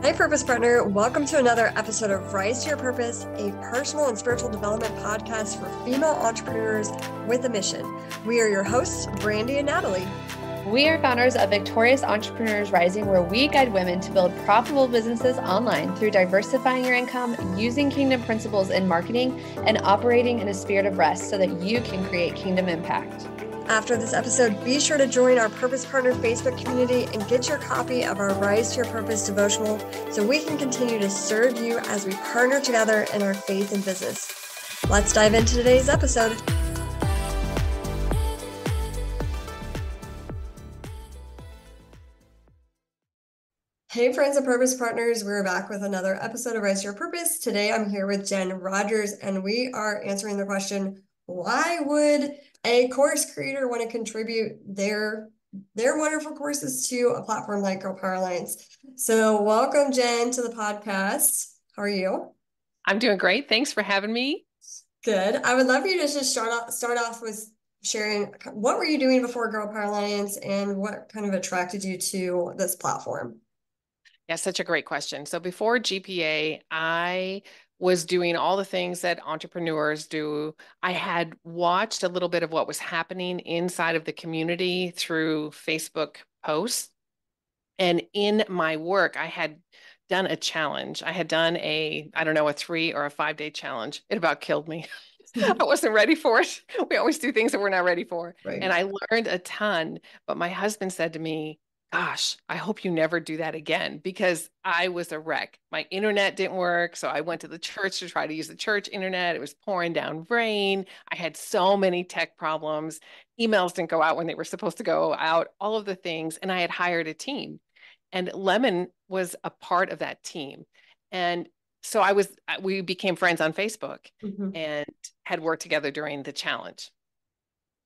Hi, Purpose Partner. Welcome to another episode of Rise to Your Purpose, a personal and spiritual development podcast for female entrepreneurs with a mission. We are your hosts, Brandy and Natalie. We are founders of Victorious Entrepreneurs Rising, where we guide women to build profitable businesses online through diversifying your income, using kingdom principles in marketing, and operating in a spirit of rest so that you can create kingdom impact. After this episode, be sure to join our Purpose Partner Facebook community and get your copy of our Rise to Your Purpose devotional so we can continue to serve you as we partner together in our faith and business. Let's dive into today's episode. Hey, friends of Purpose Partners, we're back with another episode of Rise to Your Purpose. Today I'm here with Jen Rogers, and we are answering the question why would a course creator want to contribute their their wonderful courses to a platform like Girl Power Alliance. So, welcome, Jen, to the podcast. How are you? I'm doing great. Thanks for having me. Good. I would love you to just start off, start off with sharing what were you doing before Girl Power Alliance and what kind of attracted you to this platform? Yeah, such a great question. So before GPA, I was doing all the things that entrepreneurs do. I had watched a little bit of what was happening inside of the community through Facebook posts. And in my work, I had done a challenge. I had done a, I don't know, a three or a five day challenge. It about killed me. I wasn't ready for it. We always do things that we're not ready for. Right. And I learned a ton. But my husband said to me, gosh, I hope you never do that again because I was a wreck. My internet didn't work. So I went to the church to try to use the church internet. It was pouring down rain. I had so many tech problems. Emails didn't go out when they were supposed to go out, all of the things. And I had hired a team. And Lemon was a part of that team. And so I was, we became friends on Facebook mm-hmm. and had worked together during the challenge.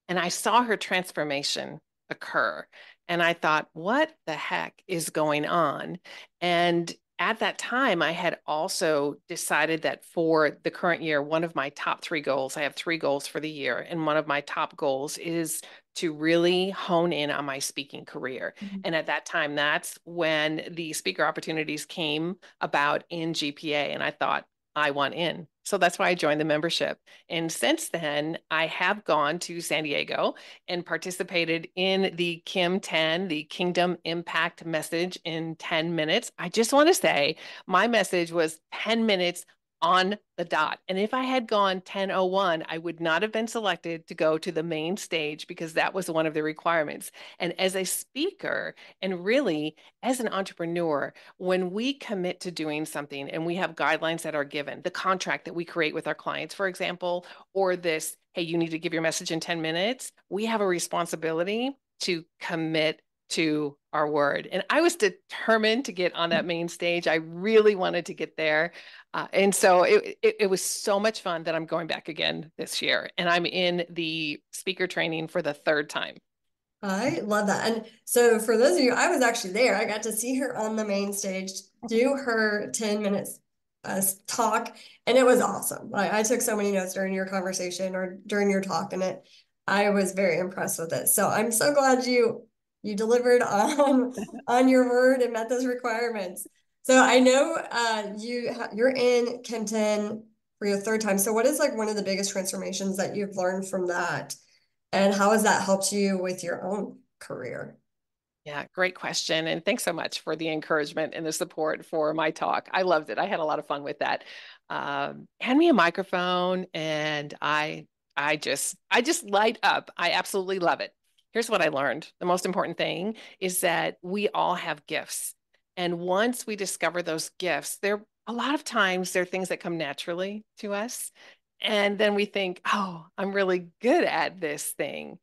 And I saw her transformation occur. And I thought, what the heck is going on? And at that time, I had also decided that for the current year, one of my top three goals, I have three goals for the year. And one of my top goals is to really hone in on my speaking career. Mm-hmm. And at that time, that's when the speaker opportunities came about in GPA. And I thought, I want in. So that's why I joined the membership. And since then, I have gone to San Diego and participated in the Kim 10, the Kingdom Impact message in 10 minutes. I just want to say my message was 10 minutes on the dot. And if I had gone 1001, I would not have been selected to go to the main stage because that was one of the requirements. And as a speaker, and really as an entrepreneur, when we commit to doing something and we have guidelines that are given, the contract that we create with our clients, for example, or this, hey, you need to give your message in 10 minutes, we have a responsibility to commit to our word. And I was determined to get on that main stage. I really wanted to get there. Uh, and so it, it, it, was so much fun that I'm going back again this year. And I'm in the speaker training for the third time. I love that. And so for those of you, I was actually there. I got to see her on the main stage do her 10 minutes uh, talk, and it was awesome. I, I took so many notes during your conversation or during your talk, and it I was very impressed with it. So I'm so glad you you delivered on on your word and met those requirements. So I know uh, you you're in 10 for your third time. So what is like one of the biggest transformations that you've learned from that, and how has that helped you with your own career? Yeah, great question. And thanks so much for the encouragement and the support for my talk. I loved it. I had a lot of fun with that. Um, hand me a microphone and I I just I just light up. I absolutely love it. Here's what I learned. The most important thing is that we all have gifts. And once we discover those gifts, there are a lot of times they're things that come naturally to us. And then we think, oh, I'm really good at this thing.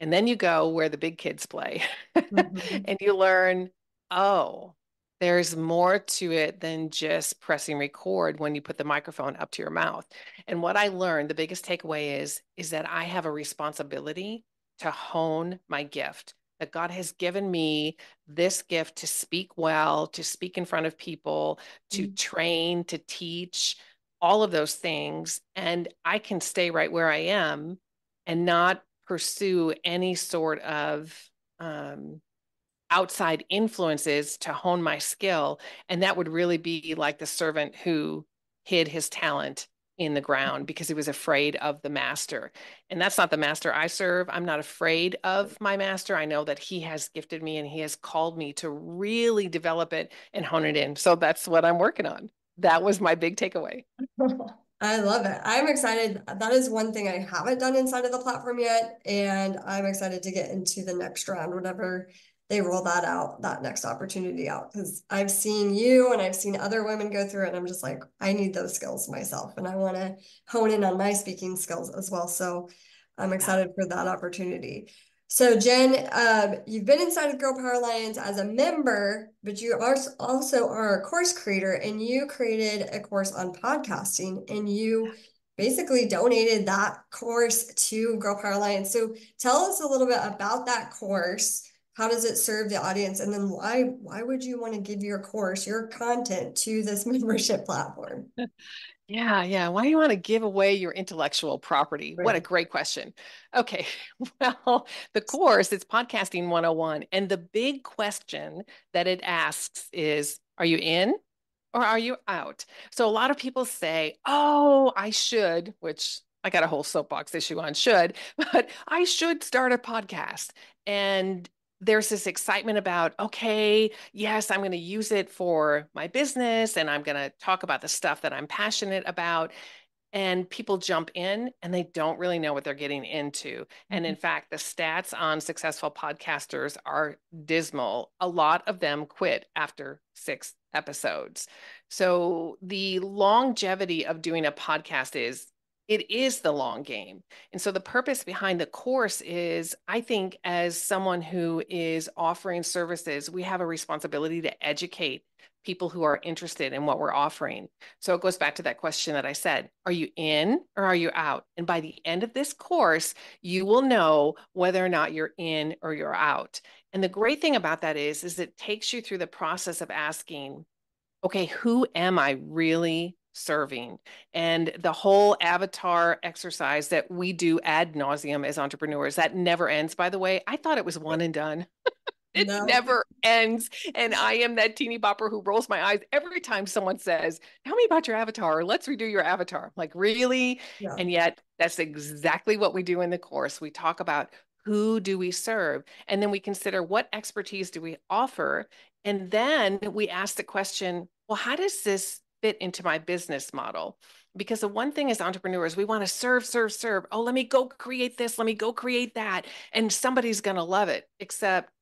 And then you go where the big kids play mm-hmm. and you learn, oh, there's more to it than just pressing record when you put the microphone up to your mouth. And what I learned, the biggest takeaway is, is that I have a responsibility to hone my gift that God has given me this gift to speak well, to speak in front of people, to mm-hmm. train, to teach, all of those things. And I can stay right where I am and not pursue any sort of um, outside influences to hone my skill. And that would really be like the servant who hid his talent in the ground because he was afraid of the master. And that's not the master I serve. I'm not afraid of my master. I know that he has gifted me and he has called me to really develop it and hone it in. So that's what I'm working on. That was my big takeaway. I love it. I'm excited. That is one thing I haven't done inside of the platform yet. And I'm excited to get into the next round, whatever they roll that out, that next opportunity out. Because I've seen you and I've seen other women go through it. And I'm just like, I need those skills myself. And I want to hone in on my speaking skills as well. So I'm excited for that opportunity. So Jen, uh, you've been inside of Girl Power Alliance as a member, but you are also are a course creator and you created a course on podcasting and you basically donated that course to Girl Power Alliance. So tell us a little bit about that course. How does it serve the audience? And then why why would you want to give your course, your content to this membership platform? Yeah, yeah. Why do you want to give away your intellectual property? Right. What a great question. Okay. Well, the course, it's Podcasting 101. And the big question that it asks is Are you in or are you out? So a lot of people say, Oh, I should, which I got a whole soapbox issue on should, but I should start a podcast. And there's this excitement about, okay, yes, I'm going to use it for my business and I'm going to talk about the stuff that I'm passionate about. And people jump in and they don't really know what they're getting into. Mm-hmm. And in mm-hmm. fact, the stats on successful podcasters are dismal. A lot of them quit after six episodes. So the longevity of doing a podcast is it is the long game. And so the purpose behind the course is I think as someone who is offering services, we have a responsibility to educate people who are interested in what we're offering. So it goes back to that question that I said, are you in or are you out? And by the end of this course, you will know whether or not you're in or you're out. And the great thing about that is is it takes you through the process of asking, okay, who am I really serving. And the whole avatar exercise that we do ad nauseum as entrepreneurs that never ends by the way. I thought it was one and done. It no. never ends and i am that teeny bopper who rolls my eyes every time someone says tell me about your avatar let's redo your avatar. Like really? Yeah. and yet that's exactly what we do in the course. We talk about who do we serve and then we consider what expertise do we offer and then we ask the question well how does this fit into my business model. Because the one thing as entrepreneurs we want to serve serve serve. Oh let me go create this let me go create that. And somebody's going to love it except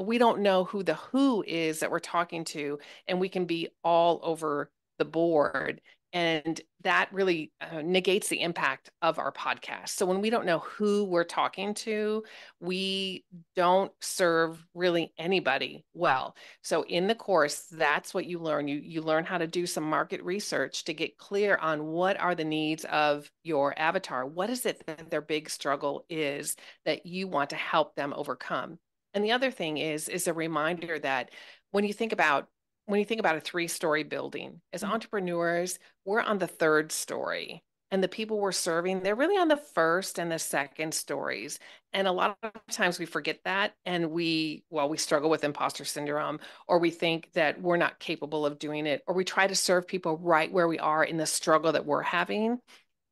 we don't know who the who is that we're talking to and we can be all over the board and that really uh, negates the impact of our podcast. So when we don't know who we're talking to we don't serve really anybody well. So in the course that's what you learn. You you learn how to do some market research to get clear on what are the needs of your avatar. What is it that their big struggle is that you want to help them overcome? And the other thing is is a reminder that when you think about when you think about a three story building, as mm-hmm. entrepreneurs, we're on the third story. And the people we're serving, they're really on the first and the second stories. And a lot of times we forget that. And we, well, we struggle with imposter syndrome, or we think that we're not capable of doing it, or we try to serve people right where we are in the struggle that we're having.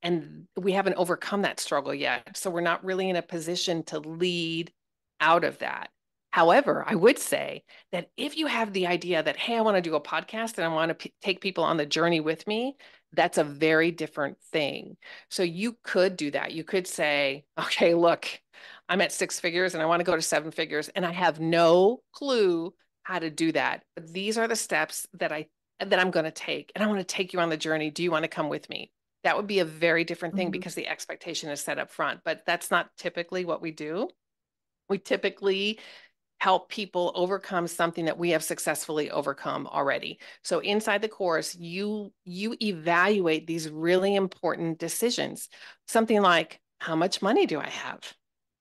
And we haven't overcome that struggle yet. So we're not really in a position to lead out of that. However, I would say that if you have the idea that, hey, I want to do a podcast and I want to p- take people on the journey with me, that's a very different thing. So you could do that. You could say, okay, look, I'm at six figures and I want to go to seven figures and I have no clue how to do that. But these are the steps that I that I'm going to take and I want to take you on the journey. Do you want to come with me? That would be a very different thing mm-hmm. because the expectation is set up front, but that's not typically what we do. We typically help people overcome something that we have successfully overcome already. So inside the course, you you evaluate these really important decisions. Something like how much money do I have?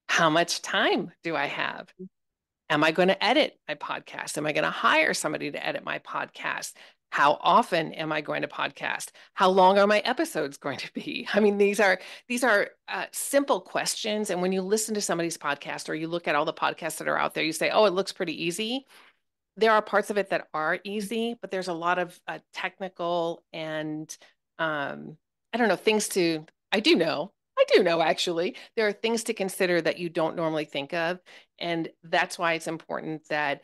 How much time do I have? Mm. Am I going to edit my podcast? Am I going to hire somebody to edit my podcast? How often am I going to podcast? How long are my episodes going to be? I mean, these are these are uh, simple questions. And when you listen to somebody's podcast or you look at all the podcasts that are out there, you say, "Oh, it looks pretty easy." There are parts of it that are easy, but there's a lot of uh, technical and um, I don't know things to. I do know I do know actually. There are things to consider that you don't normally think of. And that's why it's important that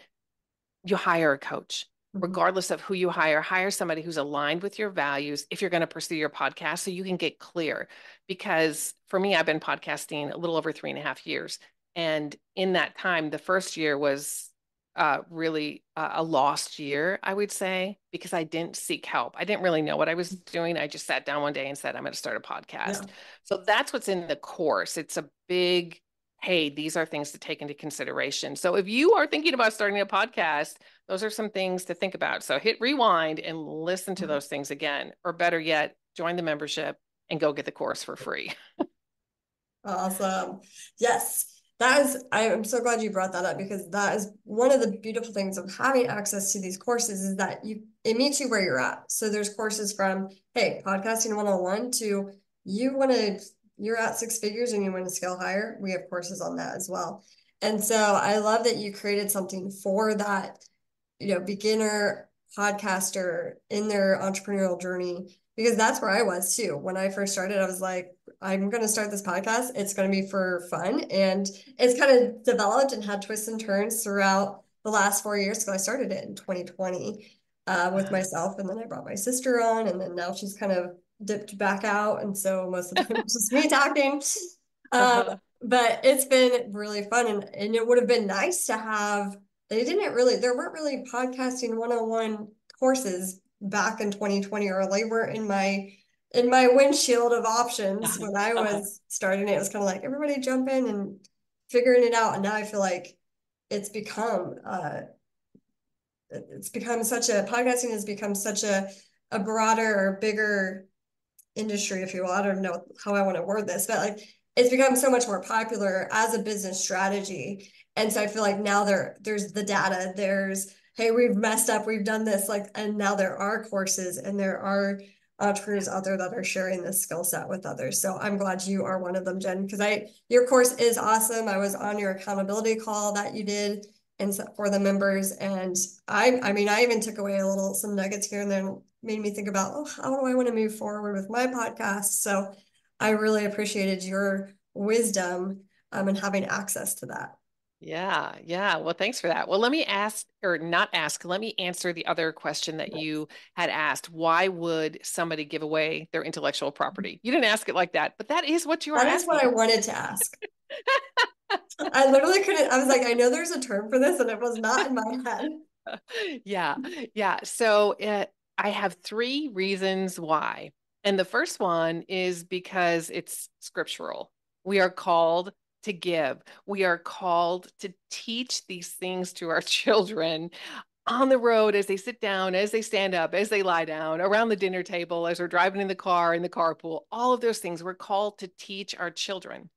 you hire a coach. Regardless of who you hire. Hire somebody who's aligned with your values if you're going to pursue your podcast so you can get clear. Because for me, I've been podcasting a little over three and a half years. And in that time, the first year was uh, really uh, a lost year, I would say, because I didn't seek help. I didn't really know what I was doing. I just sat down one day and said, I'm going to start a podcast. Yeah. So that's what's in the course. It's a big, hey, these are things to take into consideration. So if you are thinking about starting a podcast, those are some things to think about. So hit rewind and listen to mm-hmm. those things again, or better yet, join the membership and go get the course for free. awesome. Yes that is i'm so glad you brought that up because that is one of the beautiful things of having access to these courses is that you it meets you where you're at so there's courses from hey podcasting 101 to you want to you're at six figures and you want to scale higher we have courses on that as well and so i love that you created something for that you know beginner podcaster in their entrepreneurial journey because that's where I was too. When I first started, I was like, I'm going to start this podcast. It's going to be for fun. And it's kind of developed and had twists and turns throughout the last four years. So I started it in 2020 uh, with myself. And then I brought my sister on. And then now she's kind of dipped back out. And so most of the time it's just me talking. Um, uh-huh. But it's been really fun. And, and it would have been nice to have, they didn't really, there weren't really podcasting 101 courses back in 2020 or they were in my in my windshield of options when I was starting it. It was kind of like everybody jump in and figuring it out. And now I feel like it's become uh it's become such a podcasting has become such a a broader or bigger industry, if you will. I don't know how I want to word this, but like it's become so much more popular as a business strategy. And so I feel like now there there's the data, there's hey, we've messed up, we've done this, like, and now there are courses and there are entrepreneurs out there that are sharing this skill set with others. So I'm glad you are one of them, Jen, because I your course is awesome. I was on your accountability call that you did and for the members, and I I mean I even took away a little some nuggets here and then made me think about oh how do I want to move forward with my podcast. So I really appreciated your wisdom um, and having access to that. Yeah, yeah. Well, thanks for that. Well, let me ask or not ask, let me answer the other question that you had asked. Why would somebody give away their intellectual property? You didn't ask it like that, but that is what you were That asking. is what I wanted to ask. I literally couldn't, I was like, I know there's a term for this, and it was not in my head. yeah, yeah. So it, eh, I have three reasons why. And the first one is because it's scriptural. We are called to give. We are called to teach these things to our children on the road as they sit down, as they stand up, as they lie down, around the dinner table, as we're driving in the car, in the carpool, all of those things. We're called to teach our children.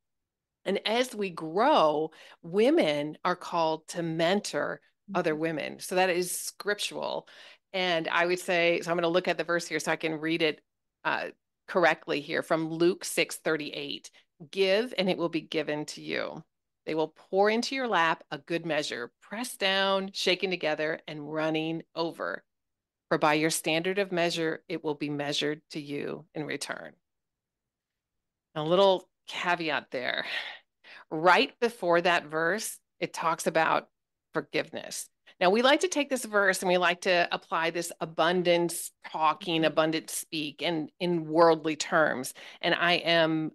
And as we grow, women are called to mentor other mm-hmm. women. So that is scriptural. And I would say, so I'm going to look at the verse here so I can read it uh, correctly here from Luke 6 38. Give, and it will be given to you. They will pour into your lap a good measure, pressed down, shaken together, and running over. For by your standard of measure, it will be measured to you in return. A little caveat there. Right before that verse, it talks about forgiveness. Now, we like to take this verse and we like to apply this abundance talking, mm-hmm. abundance speak, and in worldly terms. And I am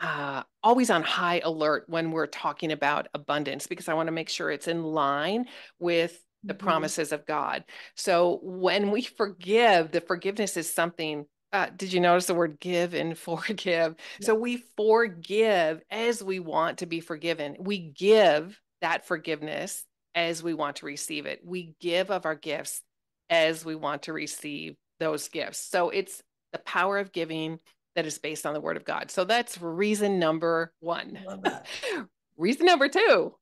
uh, always on high alert when we're talking about abundance because I want to make sure it's in line with the mm-hmm. promises of God. So when we forgive, the forgiveness is something. Uh, did you notice the word give and forgive? Yeah. So we forgive as we want to be forgiven. We give that forgiveness as we want to receive it. We give of our gifts as we want to receive those gifts. So it's the power of giving that is based on the word of God. So that's reason number one. reason number two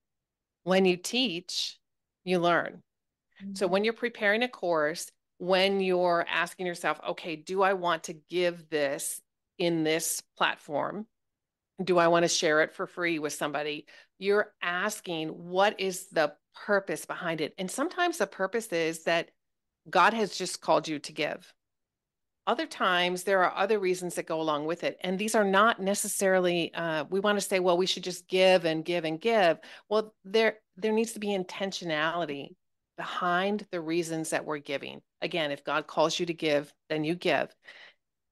when you teach, you learn. Mm-hmm. So when you're preparing a course, when you're asking yourself, okay, do I want to give this in this platform? Do I want to share it for free with somebody? You're asking, what is the purpose behind it? And sometimes the purpose is that God has just called you to give. Other times, there are other reasons that go along with it. And these are not necessarily, uh, we want to say, well, we should just give and give and give. Well, there, there needs to be intentionality behind the reasons that we're giving. Again, if God calls you to give, then you give.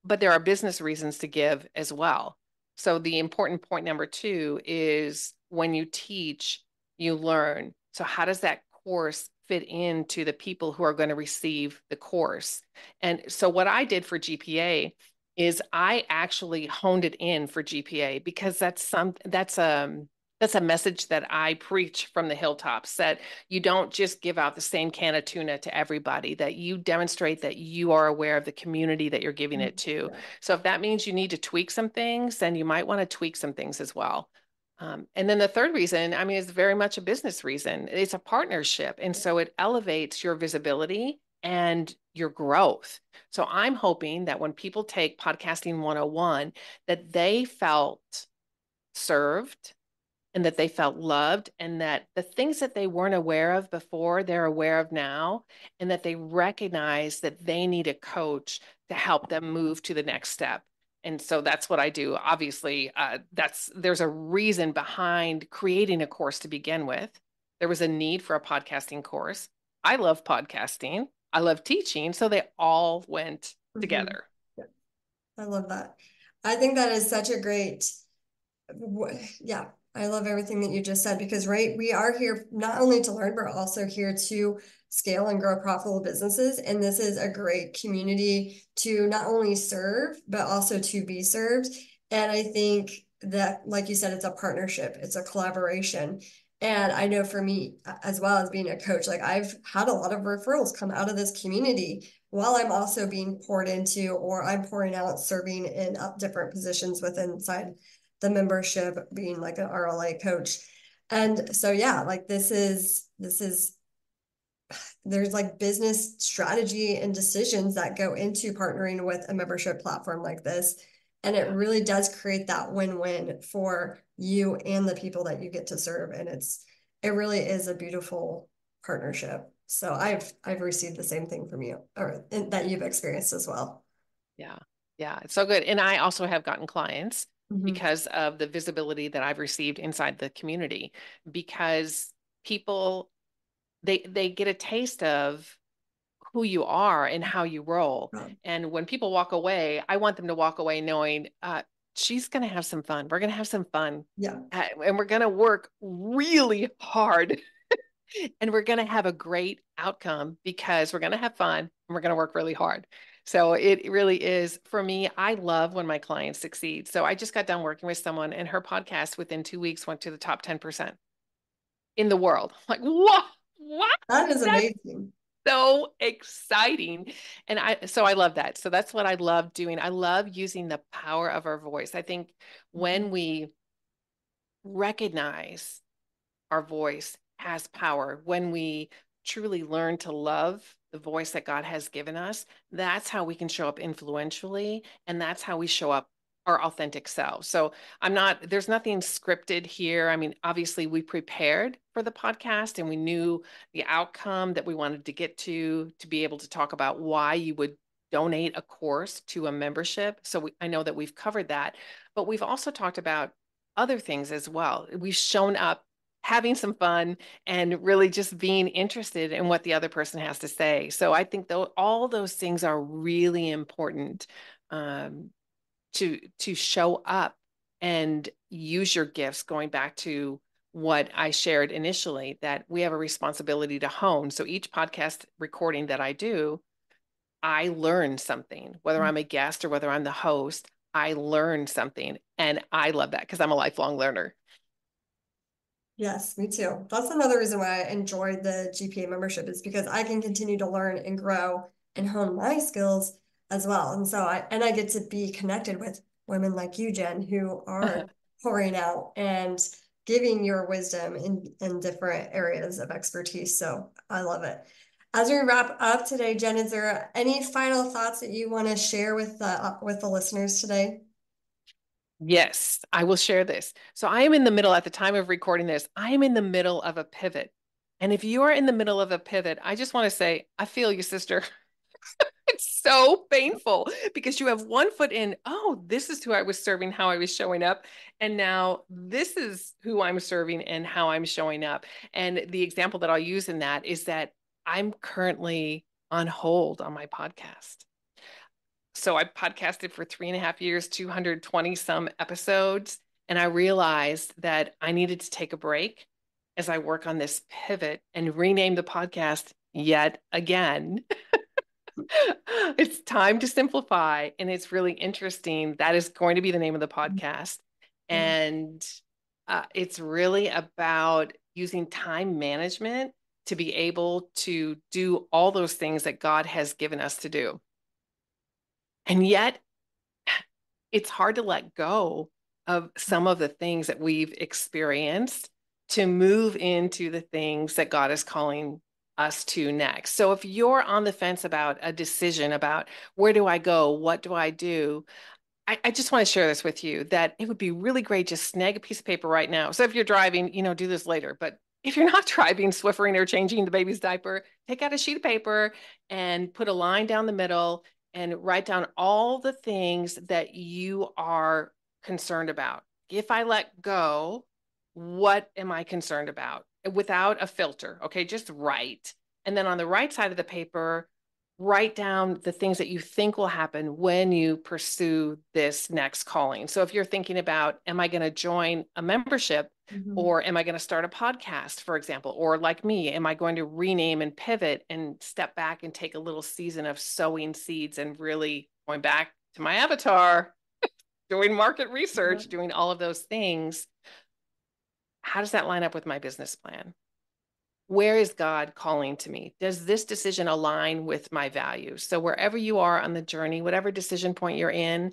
But there are business reasons to give as well. So the important point number two is when you teach, you learn. So how does that course fit into the people who are going to receive the course? And so what I did for GPA is I actually honed it in for GPA because that's some that's um that's a message that I preach from the hilltops that you don't just give out the same can of tuna to everybody, that you demonstrate that you are aware of the community that you're giving it to. Mm-hmm. So if that means you need to tweak some things, then you might want to tweak some things as well. Um, and then the third reason, I mean, is very much a business reason. It's a partnership. And so it elevates your visibility and your growth. So I'm hoping that when people take podcasting 101, that they felt served, and that they felt loved and that the things that they weren't aware of before they're aware of now and that they recognize that they need a coach to help them move to the next step. And so that's what i do. Obviously uh, that's there's a reason behind creating a course to begin with. There was a need for a podcasting course. I love podcasting. I love teaching. So they all went mm-hmm. together. I love that. I think that is such a great yeah I love everything that you just said because, right, we are here not only to learn, but also here to scale and grow profitable businesses. And this is a great community to not only serve, but also to be served. And I think that, like you said, it's a partnership, it's a collaboration. And I know for me, as well as being a coach, like I've had a lot of referrals come out of this community while I'm also being poured into, or I'm pouring out serving in uh, different positions within inside the membership being like an RLA coach. And so yeah, like this is this is there's like business strategy and decisions that go into partnering with a membership platform like this. And it really does create that win-win for you and the people that you get to serve. And it's it really is a beautiful partnership. So I've I've received the same thing from you or that you've experienced as well. Yeah. Yeah, it's so good. And I also have gotten clients mm-hmm. because of the visibility that I've received inside the community because people they they get a taste of who you are and how you roll. And when people walk away, I want them to walk away knowing uh, she's going to have some fun. We're going to have some fun. Yeah. Uh, and we're going to work really hard and we're going to have a great outcome because we're going to have fun and we're going to work really hard. So it really is for me. I love when my clients succeed. So I just got done working with someone and her podcast within two weeks went to the top 10% in the world. Like, what? What? That is amazing. So exciting. And I, so I love that. So that's what I love doing. I love using the power of our voice. I think when mm-hmm. we recognize our voice has power, when we truly learn to love the voice that God has given us, that's how we can show up influentially. And that's how we show up our authentic selves. So I'm not, there's nothing scripted here. I mean, obviously, we prepared for the podcast and we knew the outcome that we wanted to get to, to be able to talk about why you would donate a course to a membership. So we, I know that we've covered that, but we've also talked about other things as well. We've shown up having some fun and really just being interested in what the other person has to say. So I think though all those things are really important um, to to show up and use your gifts. Going back to what I shared initially, that we have a responsibility to hone. So each podcast recording that I do, I learn something, whether mm-hmm. I'm a guest or whether I'm the host. I learn something, and I love that because I'm a lifelong learner. Yes, me too. That's another reason why I enjoy the GPA membership is because I can continue to learn and grow and hone my skills as well. And so I and I get to be connected with women like you, Jen, who are pouring out and giving your wisdom in in different areas of expertise. So I love it. as we wrap up today, Jen, is there any final thoughts that you want to share with the with the listeners today? Yes, I will share this. So I am in the middle at the time of recording this. I am in the middle of a pivot. And if you are in the middle of a pivot, I just want to say, I feel you, sister. it's so painful because you have one foot in, oh, this is who I was serving, how I was showing up. And now this is who I'm serving and how I'm showing up. And the example that I'll use in that is that I'm currently on hold on my podcast. So I podcasted for three and a half years, 220 some episodes. And I realized that I needed to take a break as I work on this pivot and rename the podcast yet again. it's time to simplify. And it's really interesting. That is going to be the name of the mm-hmm. podcast. Mm-hmm. And uh, it's really about using time management to be able to do all those things that God has given us to do. And yet, it's hard to let go of some of the things that we've experienced to move into the things that God is calling us to next. So if you're on the fence about a decision about where do I go, what do I do, I, I, just want to share this with you that it would be really great just snag a piece of paper right now. So if you're driving, you know, do this later. But if you're not driving, Swiffering or changing the baby's diaper, take out a sheet of paper and put a line down the middle and write down all the things that you are concerned about. If I let go, what am I concerned about without a filter? Okay, just write. And then on the right side of the paper, write down the things that you think will happen when you pursue this next calling. So if you're thinking about, am I going to join a membership mm-hmm. or am I going to start a podcast, for example? Or like me, am I going to rename and pivot and step back and take a little season of sowing seeds and really going back to my avatar, doing market research, mm-hmm. doing all of those things? how does that line up with my business plan? Where is God calling to me? Does this decision align with my values? So, wherever you are on the journey, whatever decision point you're in,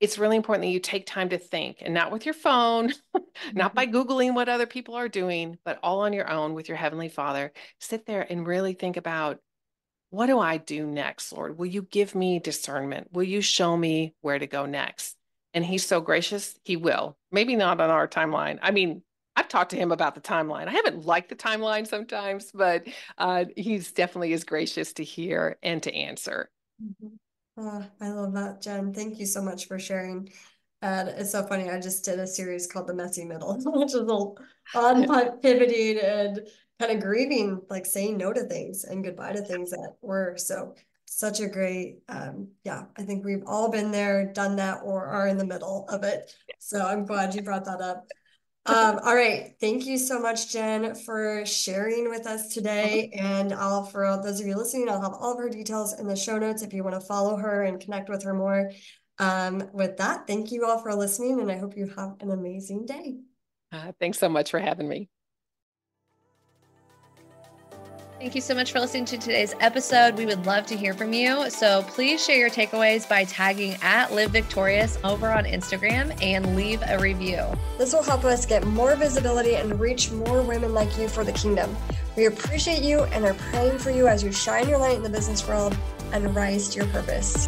it's really important that you take time to think and not with your phone, not by mm-hmm. Googling what other people are doing, but all on your own with your Heavenly Father. Sit there and really think about what do I do next, Lord? Will you give me discernment? Will you show me where to go next? And He's so gracious, He will. Maybe not on our timeline. I mean, I've talked to him about the timeline. I haven't liked the timeline sometimes, but uh, he's definitely as gracious to hear and to answer. Mm-hmm. Oh, I love that, Jen. Thank you so much for sharing. And it's so funny. I just did a series called The Messy Middle, which is on pivoting and kind of grieving, like saying no to things and goodbye to things that were so such a great um yeah i think we've all been there done that or are in the middle of it so i'm glad you brought that up um, all right. Thank you so much, Jen, for sharing with us today. And I'll, for all those of you listening, I'll have all of her details in the show notes if you want to follow her and connect with her more. Um, with that, thank you all for listening, and I hope you have an amazing day. Uh, thanks so much for having me. Thank you so much for listening to today's episode. We would love to hear from you. So please share your takeaways by tagging at Live Victorious over on Instagram and leave a review. This will help us get more visibility and reach more women like you for the kingdom. We appreciate you and are praying for you as you shine your light in the business world and rise to your purpose.